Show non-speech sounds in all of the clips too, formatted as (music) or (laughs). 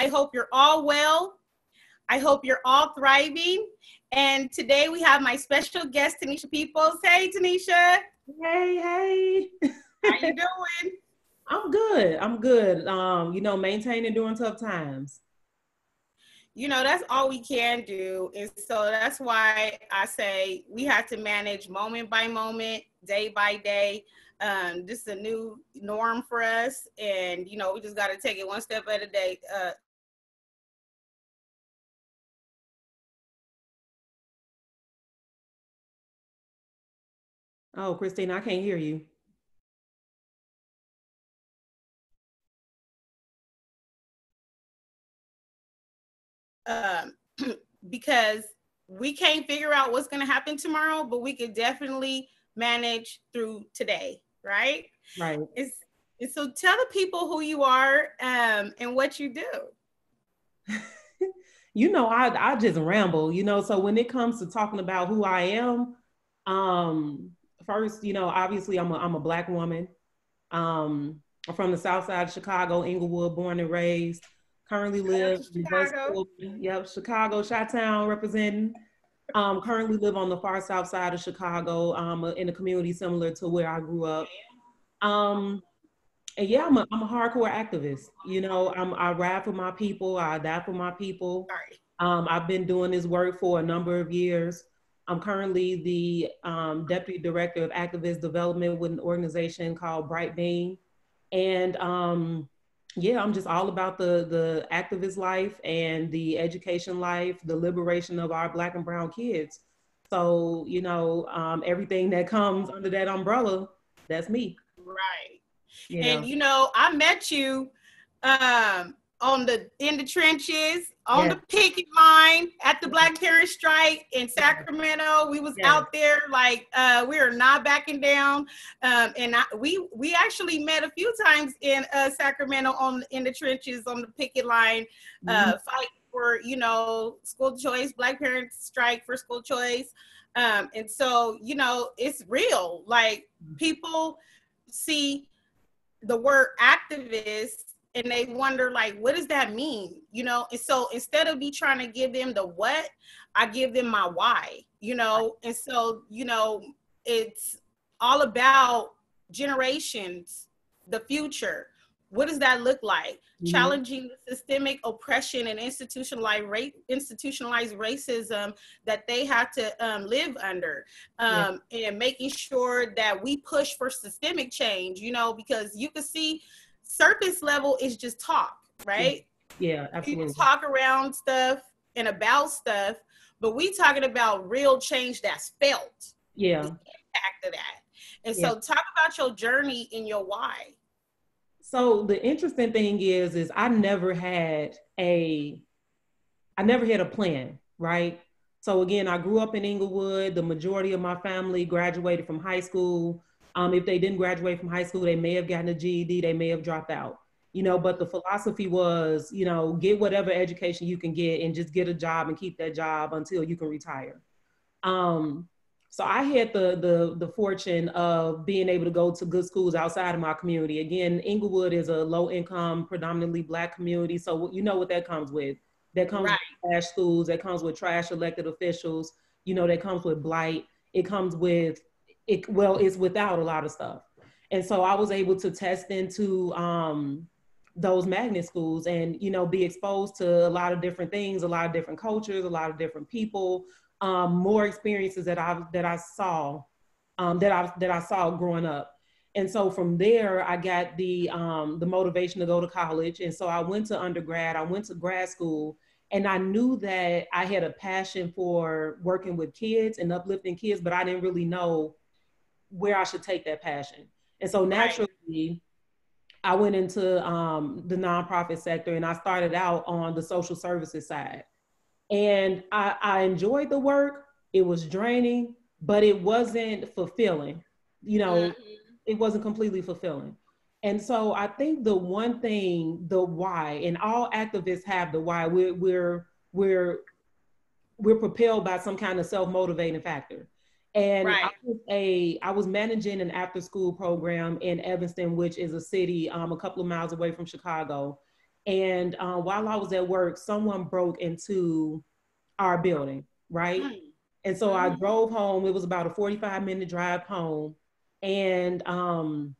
I hope you're all well. I hope you're all thriving. And today we have my special guest, Tanisha Peeples. Hey, Tanisha. Hey, hey. How you doing? (laughs) I'm good. I'm good. Um, you know, maintaining during tough times. You know, that's all we can do. And so that's why I say we have to manage moment by moment, day by day. Um, this is a new norm for us. And, you know, we just got to take it one step at a day, uh, Oh, Christine, I can't hear you. Um, (clears throat) because we can't figure out what's going to happen tomorrow, but we could definitely manage through today, right? Right. It's, it's so tell the people who you are um, and what you do. (laughs) you know, I, I just ramble, you know, so when it comes to talking about who I am, um, first, you know, obviously I'm a, I'm a black woman. Um, I'm from the south side of Chicago, Englewood, born and raised. Currently live in Chicago. Yep, Chicago, Chi-Town representing. Um, currently live on the far south side of Chicago, um, in a community similar to where I grew up. Um, and yeah, I'm a, I'm a hardcore activist. You know, I'm, I ride for my people. I die for my people. Um, I've been doing this work for a number of years. I'm currently the um, Deputy Director of Activist Development with an organization called Bright Beam. And um, yeah, I'm just all about the, the activist life and the education life, the liberation of our Black and Brown kids. So, you know, um, everything that comes under that umbrella, that's me. Right. Yeah. And, you know, I met you um, on the in the trenches on yes. the picket line at the Black Parent Strike in Sacramento. We was yes. out there like uh, we are not backing down, um, and I, we we actually met a few times in uh, Sacramento on in the trenches on the picket line, uh, mm-hmm. fight for you know school choice, Black Parent Strike for school choice, um, and so you know it's real. Like mm-hmm. people see the word activist and they wonder like what does that mean? You know and so instead of me trying to give them the what i give them my why you know? And so you know it's all about generations the future. What does that look like? Mm-hmm. challenging the systemic oppression and institutionalized ra- institutionalized racism that they have to um, live under um, yeah. and making sure that we push for systemic change you know because you can see surface level is just talk, right? Yeah, absolutely. You talk around stuff and about stuff, but we talking about real change that's felt. Yeah. The impact of that. And yeah. so talk about your journey and your why. So the interesting thing is, is I never had a, I never had a plan, right? So again, I grew up in Englewood. The majority of my family graduated from high school. Um, if they didn't graduate from high school, they may have gotten a GED, they may have dropped out. You know, but the philosophy was, you know, get whatever education you can get and just get a job and keep that job until you can retire. Um, so I had the the the fortune of being able to go to good schools outside of my community. Again, Englewood is a low income, predominantly black community. So you know what that comes with. That comes right. with trash schools, that comes with trash elected officials, you know, that comes with blight. It comes with it well it's without a lot of stuff. And so i was able to test into um, those magnet schools and you know be exposed to a lot of different things a lot of different cultures a lot of different people um, more experiences that i that i saw um, that i that i saw growing up. And so from there i got the um, the motivation to go to college. And so i went to undergrad i went to grad school and i knew that i had a passion for working with kids and uplifting kids but i didn't really know where I should take that passion. And so naturally, right. I went into um, the nonprofit sector and I started out on the social services side. And I, I enjoyed the work. It was draining, but it wasn't fulfilling. You know, mm-hmm. it wasn't completely fulfilling. And so I think the one thing, the why, and all activists have the why. We're we're we're we're propelled by some kind of self-motivating factor. And right. I was a I was managing an after school program in Evanston, which is a city um, a couple of miles away from Chicago. And uh, while I was at work, someone broke into our building, right? Mm. And so I mm-hmm. drove home. It was about a 45 minute drive home. And um,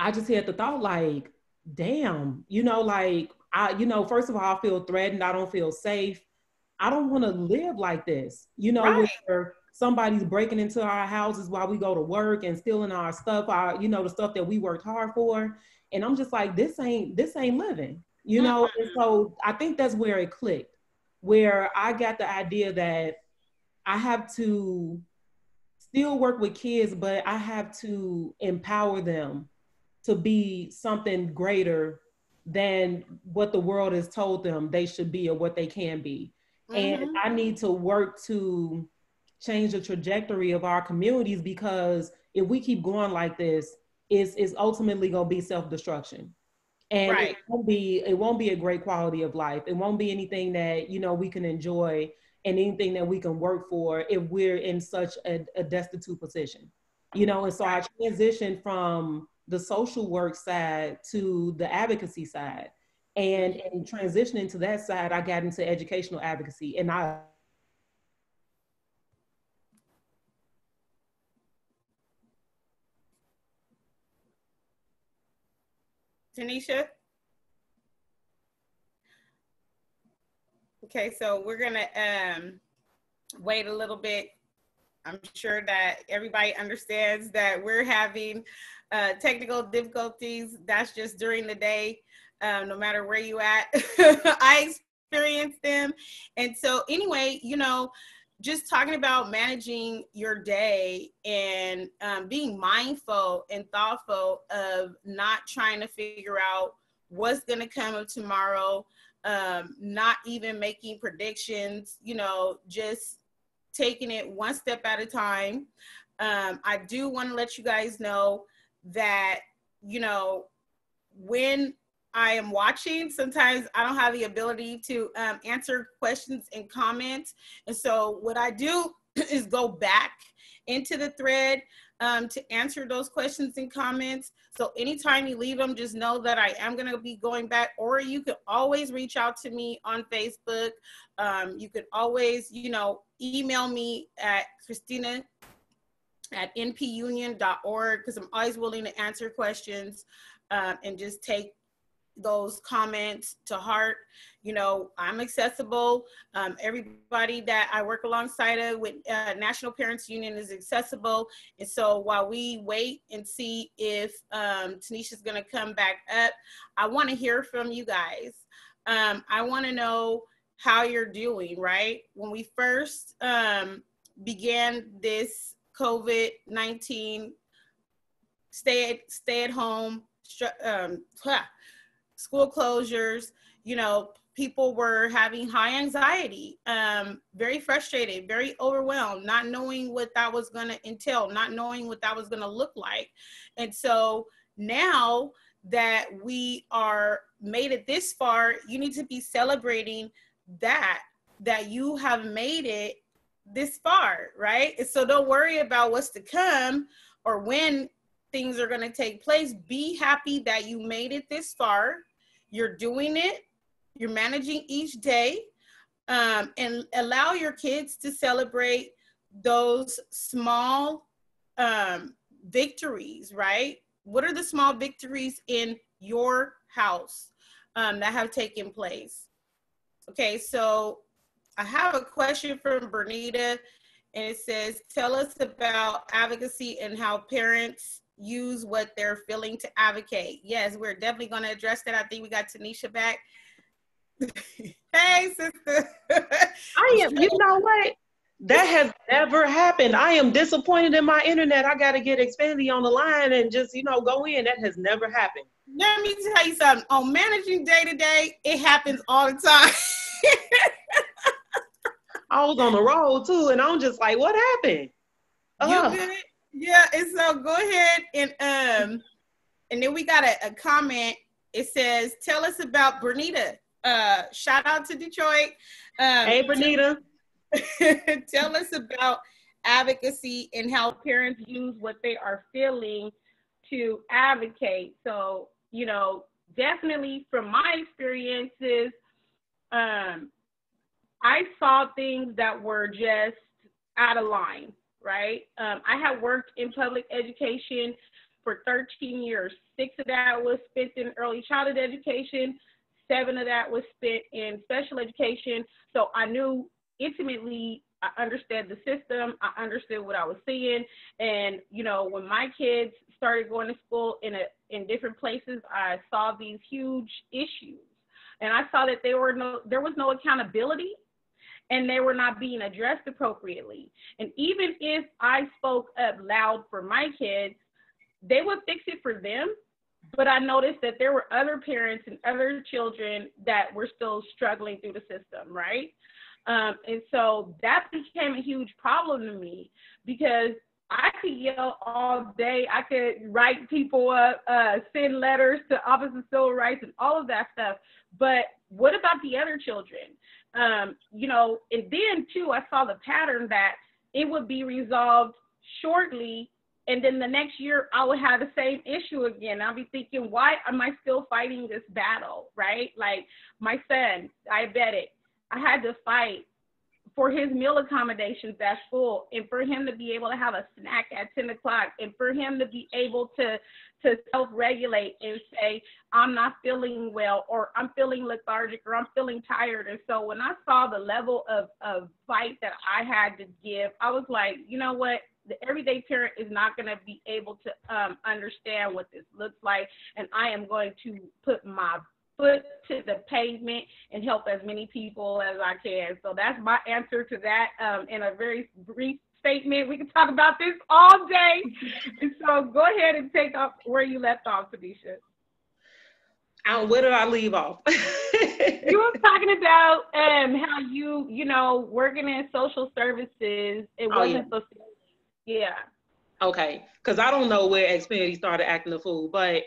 I just had the thought, like, damn, you know, like, I, you know, first of all, I feel threatened. I don't feel safe. I don't want to live like this, you know, right. Somebody's breaking into our houses while we go to work and stealing our stuff, our, you know, the stuff that we worked hard for. And I'm just like, this ain't, this ain't living, you know? And so I think that's where it clicked, where I got the idea that I have to still work with kids, but I have to empower them to be something greater than what the world has told them they should be or what they can be. Mm-hmm. And I need to work to change the trajectory of our communities because if we keep going like this, it's, it's ultimately going to be self-destruction. And right. it won't be it won't be a great quality of life. It won't be anything that you know we can enjoy and anything that we can work for if we're in such a, a destitute position. You know and so i transitioned from the social work side to the advocacy side. And in transitioning to that side i got into educational advocacy and i Tanisha? Okay, so we're gonna um, wait a little bit. I'm sure that everybody understands that we're having uh, technical difficulties. That's just during the day, um, no matter where you at. (laughs) I experience them. And so anyway, you know, just talking about managing your day and um, being mindful and thoughtful of not trying to figure out what's going to come of tomorrow um, not even making predictions, you know, just taking it one step at a time. Um, I do want to let you guys know that, you know, when I am watching, sometimes I don't have the ability to um, answer questions and comments. And so what I do (clears throat) is go back into the thread um, to answer those questions and comments. So anytime you leave them, just know that I am going to be going back, or you can always reach out to me on Facebook. Um, you can always, you know, email me at Christina at npunion.org because I'm always willing to answer questions um, and just take those comments to heart. You know, I'm accessible. Um, everybody that I work alongside of with uh, National Parents Union is accessible. And so while we wait and see if um, Tanisha's going to come back up, I want to hear from you guys. Um, I want to know how you're doing, right? When we first um, began this COVID 19 stay at, stay at home um, school closures, you know, people were having high anxiety, um, very frustrated, very overwhelmed, not knowing what that was going to entail, not knowing what that was going to look like. And so now that we are made it this far, you need to be celebrating that, that you have made it this far, right? So don't worry about what's to come or when things are going to take place. Be happy that you made it this far you're doing it, you're managing each day, um, and allow your kids to celebrate those small um, victories, right? What are the small victories in your house um, that have taken place? Okay, so I have a question from Bernita, and it says, Tell us about advocacy and how parents use what they're feeling to advocate. Yes, we're definitely going to address that. I think we got Tanisha back. (laughs) hey, sister. I am, you know what? That has never happened. I am disappointed in my internet. I got to get Xfinity on the line and just, you know, go in. That has never happened. Let me tell you something. On managing day to day, it happens all the time. (laughs) I was on the road too, and I'm just like, what happened? You good? Yeah, and so go ahead and um and then we got a, a comment. It says, tell us about Bernita. Uh shout out to Detroit. Um, hey Bernita. (laughs) tell us about advocacy and how parents use what they are feeling to advocate. So, you know, definitely from my experiences, um, I saw things that were just out of line, right? Um, I had worked in public education for 13 years. Six of that was spent in early childhood education. Seven of that was spent in special education. So I knew intimately, I understood the system. I understood what I was seeing. And, you know, when my kids started going to school in a, in different places, I saw these huge issues. And I saw that there were no, there was no accountability and they were not being addressed appropriately. And even if I spoke up loud for my kids, they would fix it for them. But I noticed that there were other parents and other children that were still struggling through the system, right? Um, and so that became a huge problem to me because I could yell all day. I could write people up, uh, send letters to Office of Civil Rights and all of that stuff. But what about the other children? Um, you know, and then too, I saw the pattern that it would be resolved shortly and then the next year I would have the same issue again. I'll be thinking, why am I still fighting this battle? Right? Like my son, diabetic, I had to fight for his meal accommodations at school and for him to be able to have a snack at 10 o'clock and for him to be able to to self-regulate and say i'm not feeling well or i'm feeling lethargic or i'm feeling tired. And so when i saw the level of of fight that i had to give i was like you know what? The everyday parent is not going to be able to um, understand what this looks like and i am going to put my foot to the pavement and help as many people as I can. So that's my answer to that um, in a very brief statement. We can talk about this all day. (laughs) so go ahead and take off where you left off, Tanisha. Um, where did I leave off? (laughs) you were talking about um, how you, you know, working in social services. It oh, wasn't yeah. so. Yeah. Okay, because I don't know where Xfinity started acting a fool, but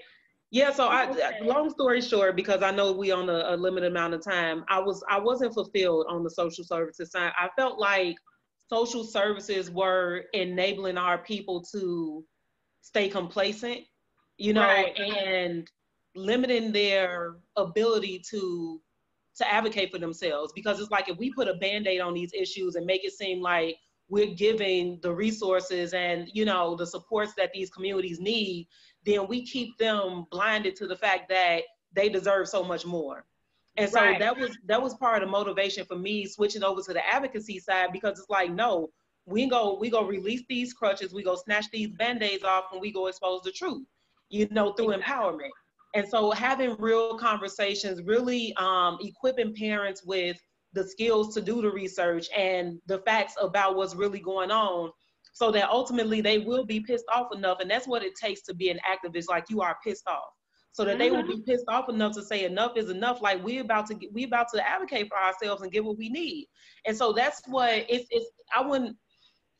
yeah, so I oh, okay. long story short, because I know we on a, a, limited amount of time, I was I wasn't fulfilled on the social services side. I felt like social services were enabling our people to stay complacent, you know, right. and limiting their ability to to advocate for themselves. Because it's like if we put a band-aid on these issues and make it seem like we're giving the resources and you know the supports that these communities need then we keep them blinded to the fact that they deserve so much more. And so right. that was that was part of the motivation for me switching over to the advocacy side because it's like, no, we go we go release these crutches, we go snatch these band-aids off and we go expose the truth, you know, through empowerment. And so having real conversations, really um, equipping parents with the skills to do the research and the facts about what's really going on so that ultimately they will be pissed off enough. And that's what it takes to be an activist, like you are pissed off. So that mm-hmm. they will be mm-hmm. pissed off enough to say enough is enough. Like we about to get, we about to advocate for ourselves and get what we need. And so that's what it's. It's. I wouldn't.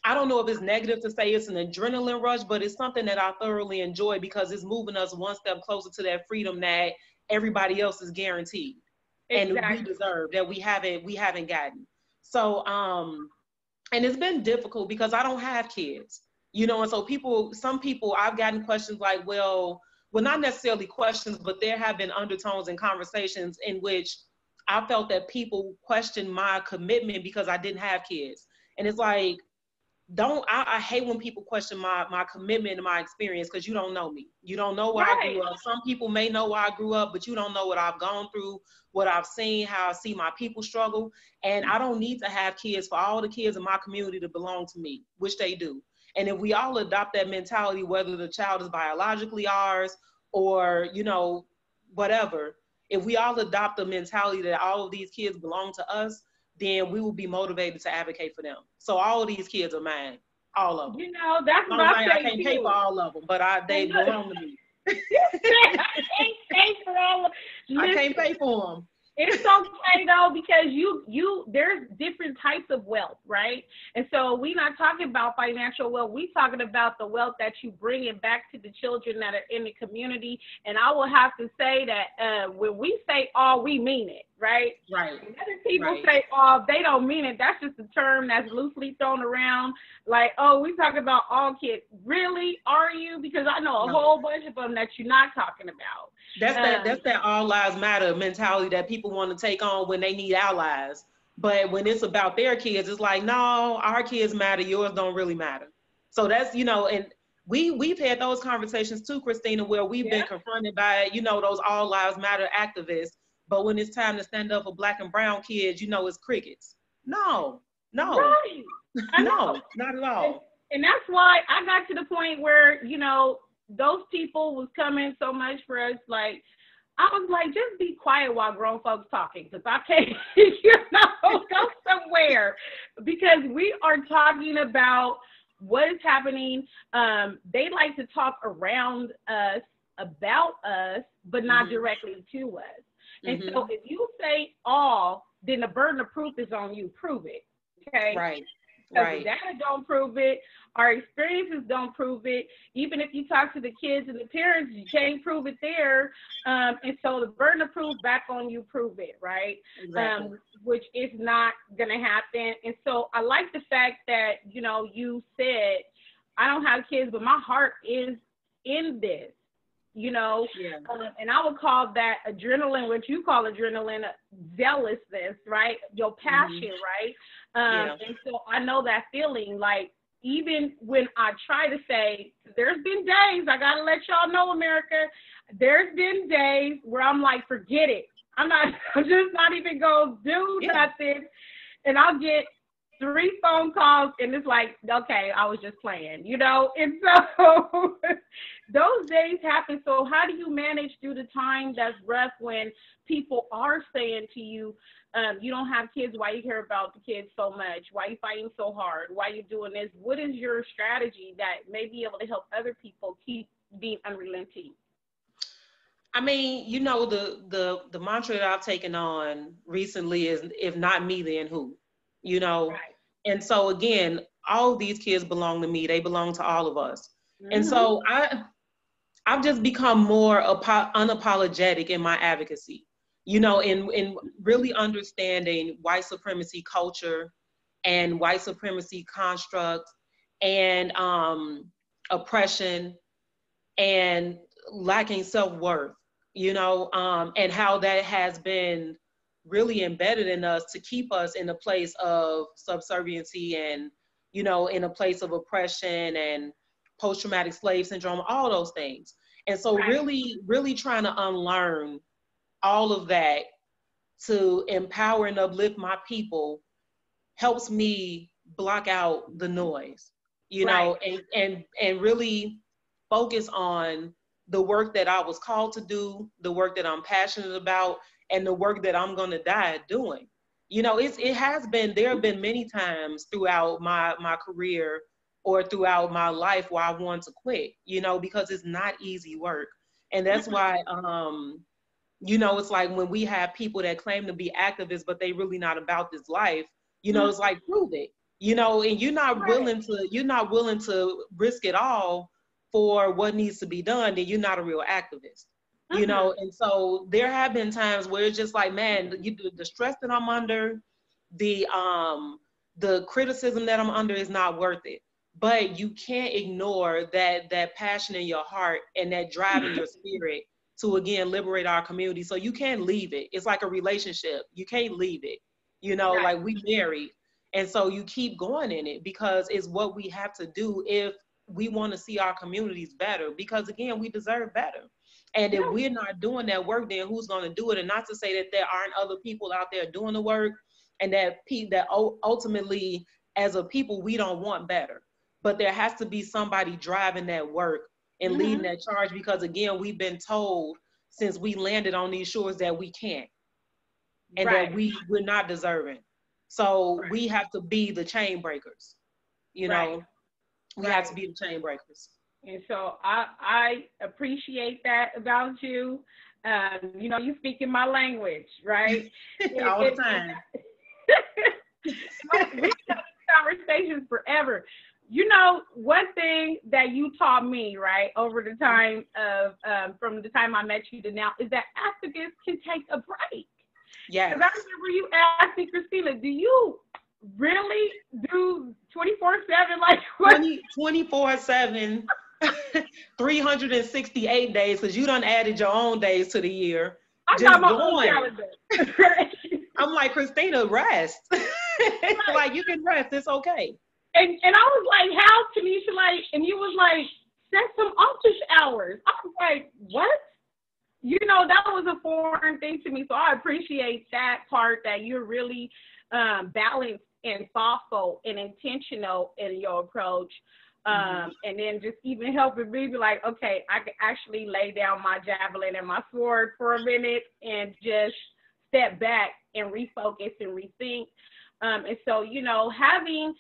I don't know if it's negative to say it's an adrenaline rush, but it's something that I thoroughly enjoy because it's moving us one step closer to that freedom that everybody else is guaranteed exactly. and we deserve that we haven't we haven't gotten. So um and it's been difficult because I don't have kids, you know, and so people, some people, I've gotten questions like, well, well, not necessarily questions, but there have been undertones and conversations in which I felt that people questioned my commitment because I didn't have kids. And it's like, don't I, I, hate when people question my my commitment and my experience because you don't know me. You don't know where right. I grew up. Some people may know where I grew up, but you don't know what I've gone through, what I've seen, how I see my people struggle. And I don't need to have kids for all the kids in my community to belong to me, which they do. And if we all adopt that mentality, whether the child is biologically ours or, you know, whatever, if we all adopt the mentality that all of these kids belong to us, then we will be motivated to advocate for them. So all these kids are mine, all of them. You know, that's what I, (laughs) I can't pay for all of them, but I they belong to me. I can't pay for all. Of, them. I can't pay for them it's okay though because you you there's different types of wealth right? And so we're not talking about financial wealth. We're talking about the wealth that you bring it back to the children that are in the community. And i will have to say that uh, when we say all we mean it right? Right. Other people right. say all they don't mean it. That's just a term that's loosely thrown around. Like oh we talking about all kids. Really? Are you? Because i know a no. whole bunch of them that you're not talking about That's that. Um, that's that all lives matter mentality that people want to take on when they need allies. But when it's about their kids, it's like, no, our kids matter. Yours don't really matter. So that's you know, and we we've had those conversations too, Christina, where we've yeah. been confronted by you know those all lives matter activists. But when it's time to stand up for black and brown kids, you know it's crickets. No, no, right. no, not at all. And, and that's why I got to the point where you know those people was coming so much for us, like. I was like, just be quiet while grown folks talking, because I can't, (laughs) you know, go somewhere, because we are talking about what is happening. Um, they like to talk around us, about us, but not mm-hmm. directly to us. And mm-hmm. so if you say all, then the burden of proof is on you. Prove it. Okay. Right. Right. data don't prove it. Our experiences don't prove it. Even if you talk to the kids and the parents, you can't prove it there. Um, and so the burden of proof back on you, prove it, right? Exactly. Um, which is not going to happen. And so I like the fact that, you know, you said, I don't have kids, but my heart is in this you know yeah. um, and i would call that adrenaline what you call adrenaline zealousness right your mm-hmm. passion mm-hmm. right um, yeah. and so i know that feeling like even when i try to say there's been days i gotta let y'all know america. There's been days where i'm like forget it. I'm not (laughs) i'm just not even gonna do yeah. nothing. And i'll get three phone calls and it's like okay i was just playing you know? (laughs) And so (laughs) those days happen. So how do you manage through the time that's rough when people are saying to you um, you don't have kids why you care about the kids so much why you fighting so hard why you doing this what is your strategy that may be able to help other people keep being unrelenting I mean, you know, the the the mantra that I've taken on recently is if not me, then who? you know right. and so again all these kids belong to me they belong to all of us mm-hmm. and so mm-hmm. i i've just become more apo- unapologetic in my advocacy you know in in really understanding white supremacy culture and white supremacy constructs and um oppression and lacking self-worth you know um and how that has been really embedded in us to keep us in a place of subserviency and you know in a place of oppression and post-traumatic slave syndrome all those things. And so really really trying to unlearn all of that to empower and uplift my people helps me block out the noise you right. know and and and really focus on the work that I was called to do, the work that I'm passionate about, and the work that I'm going to die doing. You know, it's it has been there have been many times throughout my my career or throughout my life where I want to quit, you know, because it's not easy work. And that's why um you know, it's like when we have people that claim to be activists but they really not about this life, you know, it's like prove it. You know, and you're not willing to you're not willing to risk it all for what needs to be done, then you're not a real activist you mm-hmm. know and so there have been times where it's just like man you the stress that i'm under the um the criticism that i'm under is not worth it but you can't ignore that that passion in your heart and that drive in your (clears throat) spirit to again liberate our community. So you can't leave it. It's like a relationship. You can't leave it. You know right. like we married. And so you keep going in it because it's what we have to do if we want to see our communities better. Because again we deserve better. And if we're not doing that work, then who's going to do it? And not to say that there aren't other people out there doing the work, and that that ultimately, as a people, we don't want better. But there has to be somebody driving that work and mm-hmm. leading that charge because again, we've been told since we landed on these shores that we can't, and right. that we we're not deserving. So right. we have to be the chain breakers. You know, we have to be the chain breakers. And so I, I appreciate that about you. Um, you know, you speak in my language, right? (laughs) All the time. (laughs) we conversations forever. You know, one thing that you taught me, right, over the time of um, from the time I met you to now, is that activists can take a break. Yes. Because I remember you asking Christina, do you really do 24 7 like 24 7 (laughs) 368 days because you done added your own days to the year. I Just got my going. (laughs) (laughs) I'm like, Christina, rest. like you can rest. It's okay. And and I was like, how Tanisha like, and you was like, set some office hours. I was like, what? You know, that was a foreign thing to me. So I appreciate that part that you're really um, balanced and thoughtful and intentional in your approach. Um, mm-hmm. and then just even helping me be like, okay, I can actually lay down my javelin and my sword for a minute and just step back and refocus and rethink. Um, and so, you know, having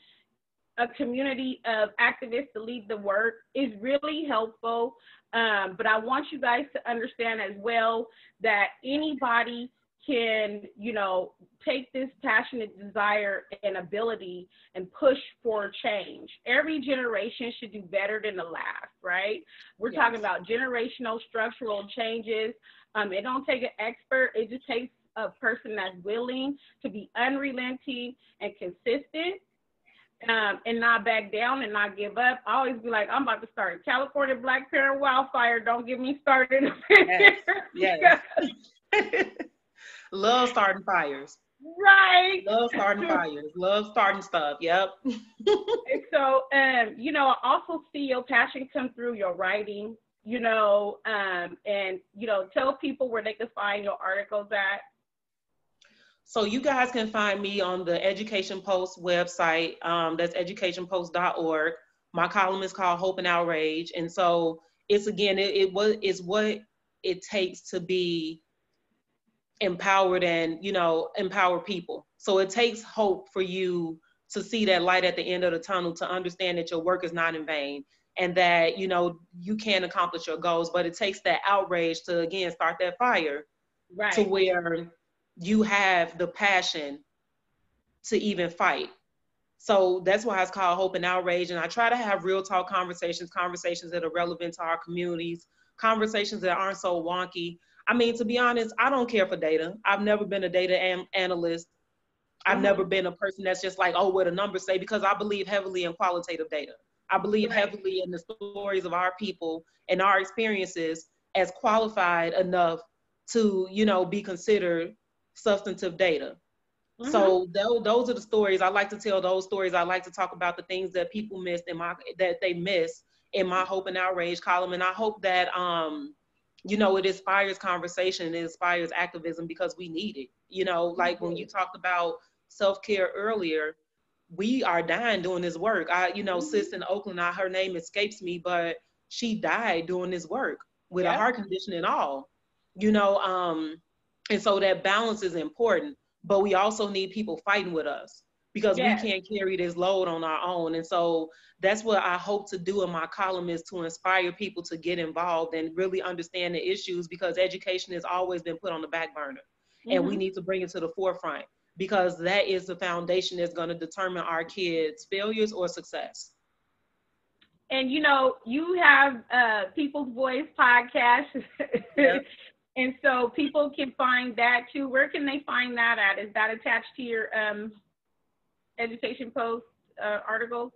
a community of activists to lead the work is really helpful. Um, but I want you guys to understand as well that anybody can, you know, take this passionate desire and ability and push for change. Every generation should do better than the last, right? We're yes. talking about generational structural changes. Um, it don't take an expert. It just takes a person that's willing to be unrelenting and consistent um, and not back down and not give up. I always be like, I'm about to start California Black Parent Wildfire. Don't get me started. yes. yes. (laughs) Love starting fires. Right. Love starting fires. Love starting stuff. Yep. (laughs) so, um, you know, I also see your passion come through your writing, you know, um, and, you know, tell people where they can find your articles at. So you guys can find me on the Education Post website. Um, that's educationpost.org. My column is called Hope and Outrage. And so it's again, it, it was is what it takes to be empowered and you know empower people so it takes hope for you to see that light at the end of the tunnel to understand that your work is not in vain and that you know you can accomplish your goals but it takes that outrage to again start that fire right. to where you have the passion to even fight so that's why it's called hope and outrage and i try to have real talk conversations conversations that are relevant to our communities conversations that aren't so wonky I mean, to be honest, I don't care for data. I've never been a data am- analyst. I've mm-hmm. never been a person that's just like, oh, what the numbers say, because I believe heavily in qualitative data. I believe right. heavily in the stories of our people and our experiences as qualified enough to, you know, be considered substantive data. Mm-hmm. So those, those are the stories I like to tell. Those stories I like to talk about the things that people missed in my that they miss in my hope and outrage column. And I hope that um, you know, it inspires conversation, it inspires activism because we need it. You know, like when you talked about self care earlier, we are dying doing this work. I, you know, mm-hmm. sis in Oakland, I, her name escapes me, but she died doing this work with yeah. a heart condition and all. You know, um, and so that balance is important. But we also need people fighting with us because yes. we can't carry this load on our own. And so that's what I hope to do in my column is to inspire people to get involved and really understand the issues because education has always been put on the back burner. Mm-hmm. And we mm-hmm. need to bring it to the forefront because that is the foundation that's going to determine our kids' failures or success. And you know, you have uh, People's Voice podcast. Yep. (laughs) and so people can find that too. Where can they find that at? Is that attached to your um, education post uh, article?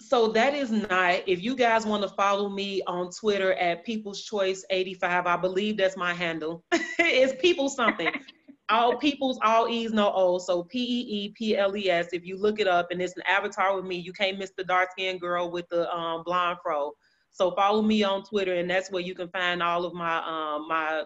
So that is not. If you guys want to follow me on Twitter at Peeples Choice 85, I believe that's my handle. (laughs) it's people something. (laughs) all people's all E's no O's. So P E E P L E S. If you look it up and it's an avatar with me, you can't miss the dark skinned girl with the um, blonde fro. So follow me on Twitter, and that's where you can find all of my um, my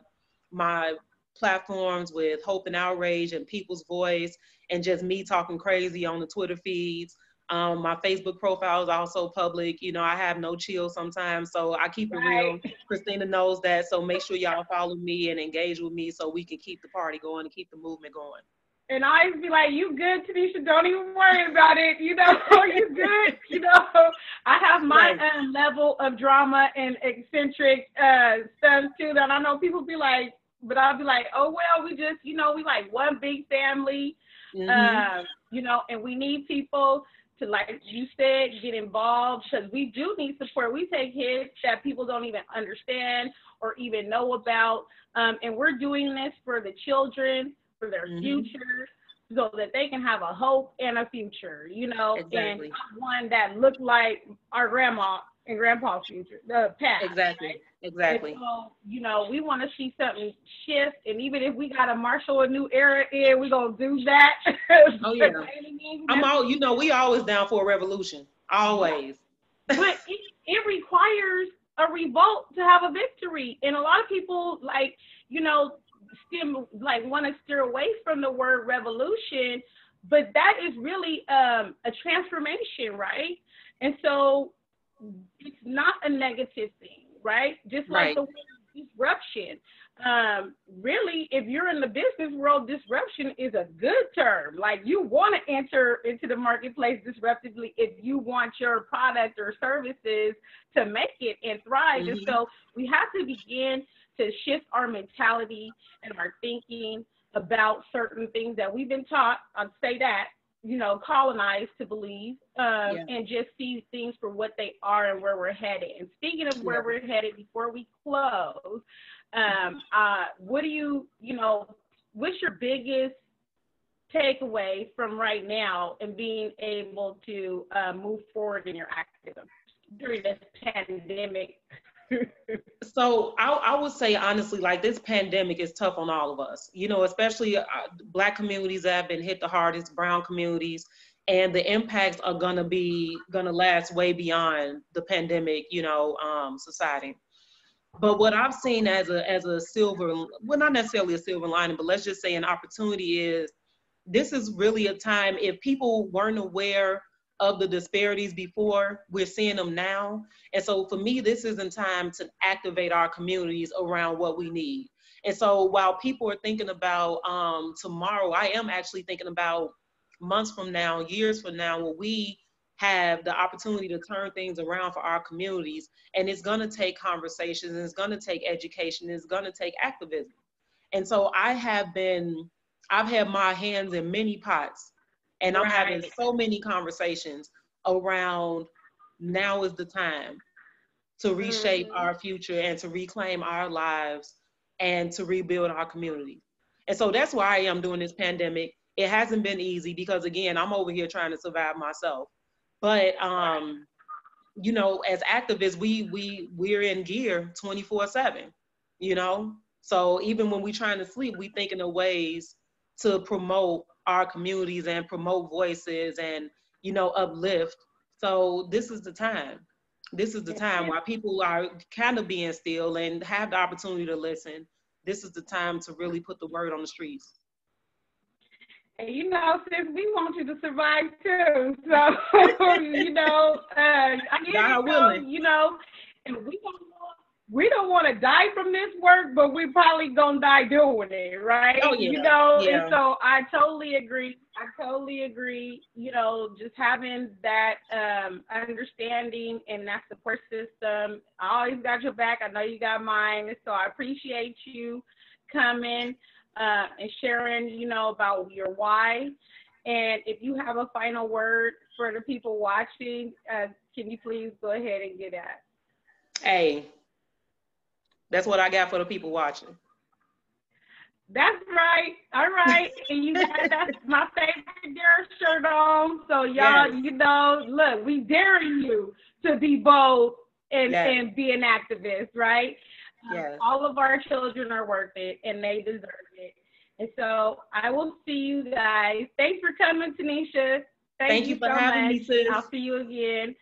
my platforms with Hope and Outrage and People's Voice and just me talking crazy on the Twitter feeds. Um, my Facebook profile is also public. You know, I have no chill sometimes, so I keep it right. real. (laughs) Christina knows that, so make sure y'all follow me and engage with me so we can keep the party going and keep the movement going. And I always be like, "You good, Tanisha? Don't even worry about it. You know, (laughs) you good. You know, I have my right. um, level of drama and eccentric uh, stuff too. That I know people be like, but I'll be like, oh well, we just, you know, we like one big family, mm-hmm. uh, you know, and we need people to, like you said, get involved because we do need support. We take hits that people don't even understand or even know about, um, and we're doing this for the children, for their mm-hmm. future. So that they can have a hope and a future, you know, exactly. and one that looked like our grandma and grandpa's future, the past. Exactly. Right? Exactly. And so, you know, we want to see something shift, and even if we got to marshal a new era in, we're gonna do that. (laughs) Oh yeah. I'm all, you know, we always down for a revolution, always. but it, (laughs) it requires a revolt to have a victory, and a lot of people like, you know, stem like want to steer away from the word revolution, but that is really um, a transformation, right? And so it's not a negative thing, right? Just like right. the word disruption. Um, really, if you're in the business world, disruption is a good term. Like you want to enter into the marketplace disruptively if you want your product or services to make it and thrive. Mm-hmm. And so we have to begin to shift our mentality and our thinking about certain things that we've been taught. I'll say that you know, colonized to believe um, yeah. and just see things for what they are and where we're headed. And speaking of where yeah. we're headed, before we close, um, uh, what do you, you know, what's your biggest takeaway from right now and being able to uh, move forward in your activism during this pandemic so I, I, would say honestly, like this pandemic is tough on all of us. You know, especially uh, black communities that have been hit the hardest, brown communities, and the impacts are gonna be gonna last way beyond the pandemic. You know, um, society. But what I've seen as a as a silver, well, not necessarily a silver lining, but let's just say an opportunity is this is really a time if people weren't aware of the disparities before, we're seeing them now. And so for me, this isn't time to activate our communities around what we need. And so while people are thinking about um, tomorrow, I am actually thinking about months from now, years from now, where we have the opportunity to turn things around for our communities. And it's gonna take conversations, it's gonna take education, it's gonna take activism. And so I have been, I've had my hands in many pots and I'm having so many conversations around now is the time to reshape mm-hmm. our future and to reclaim our lives and to rebuild our community. And so that's why I am doing this pandemic. It hasn't been easy because again, I'm over here trying to survive myself. But um, you know, as activists, we we we're in gear 24/7, you know? So even when we're trying to sleep, we thinking of ways to promote our communities and promote voices and you know uplift. So this is the time. This is the time while people are kind of being still and have the opportunity to listen. This is the time to really put the word on the streets. And you know, since we want you to survive too. So, (laughs) you know, uh, I God willing. you know, and we don't we don't want to die from this work, but we probably gonna die doing it, right? Oh, yeah. You know, yeah. and so I totally agree. I totally agree. You know, just having that um, understanding and that support system. I always got your back. I know you got mine, so I appreciate you coming uh, and sharing. You know about your why. And if you have a final word for the people watching, uh, can you please go ahead and get that? Hey, that's what I got for the people watching. That's right. All right. And you got that's (laughs) my favorite dare shirt on. So y'all, yes. you know, look, we daring you to be bold and, yes. and be an activist, right? Um, yes. all of our children are worth it and they deserve it. And so I will see you guys. Thanks for coming, Tanisha. Thank, Thank you, you, for so having much. me, sis. I'll see you again.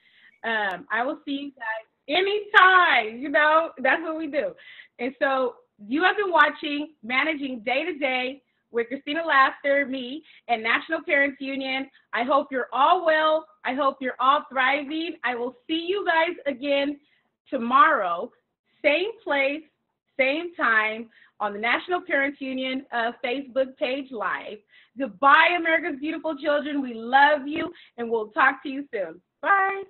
Um, I will see you guys anytime. You know, that's what we do. And so you have been watching Managing Day to Day with Christina Laster, me, and National Parents Union. I hope you're all well. I hope you're all thriving. I will see you guys again tomorrow, same place, same time on the National Parents Union uh, Facebook page live. Goodbye, America's beautiful children. We love you, and we'll talk to you soon. Bye.